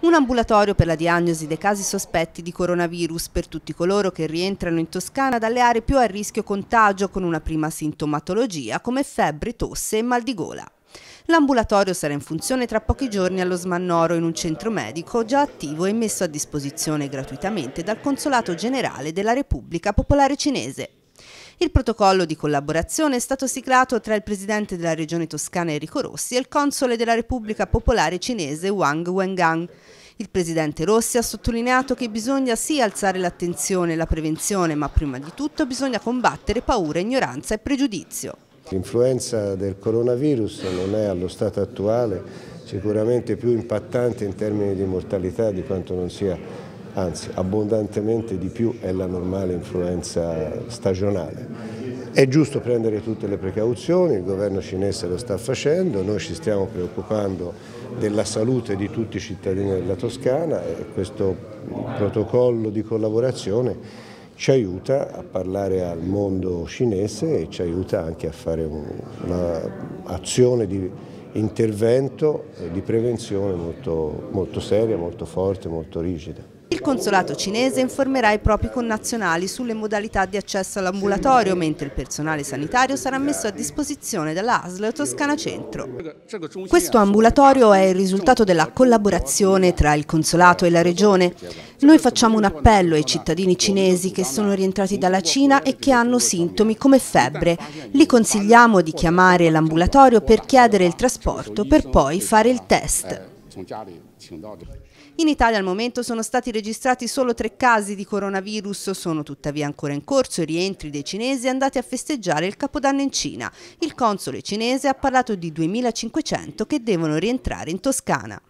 Un ambulatorio per la diagnosi dei casi sospetti di coronavirus per tutti coloro che rientrano in Toscana dalle aree più a rischio contagio con una prima sintomatologia come febbre, tosse e mal di gola. L'ambulatorio sarà in funzione tra pochi giorni allo Smannoro in un centro medico già attivo e messo a disposizione gratuitamente dal Consolato Generale della Repubblica Popolare Cinese. Il protocollo di collaborazione è stato siglato tra il presidente della regione toscana Enrico Rossi e il console della Repubblica Popolare Cinese Wang Wengang. Il presidente Rossi ha sottolineato che bisogna sì alzare l'attenzione e la prevenzione, ma prima di tutto bisogna combattere paura, ignoranza e pregiudizio. L'influenza del coronavirus non è allo stato attuale sicuramente più impattante in termini di mortalità di quanto non sia anzi abbondantemente di più è la normale influenza stagionale. È giusto prendere tutte le precauzioni, il governo cinese lo sta facendo, noi ci stiamo preoccupando della salute di tutti i cittadini della Toscana e questo protocollo di collaborazione ci aiuta a parlare al mondo cinese e ci aiuta anche a fare un'azione di intervento e di prevenzione molto, molto seria, molto forte, molto rigida. Il consolato cinese informerà i propri connazionali sulle modalità di accesso all'ambulatorio, mentre il personale sanitario sarà messo a disposizione dalla ASL Toscana Centro. Questo ambulatorio è il risultato della collaborazione tra il consolato e la regione. Noi facciamo un appello ai cittadini cinesi che sono rientrati dalla Cina e che hanno sintomi come febbre. Li consigliamo di chiamare l'ambulatorio per chiedere il trasporto per poi fare il test. In Italia al momento sono stati registrati solo tre casi di coronavirus, sono tuttavia ancora in corso i rientri dei cinesi andati a festeggiare il Capodanno in Cina. Il console cinese ha parlato di 2500 che devono rientrare in Toscana.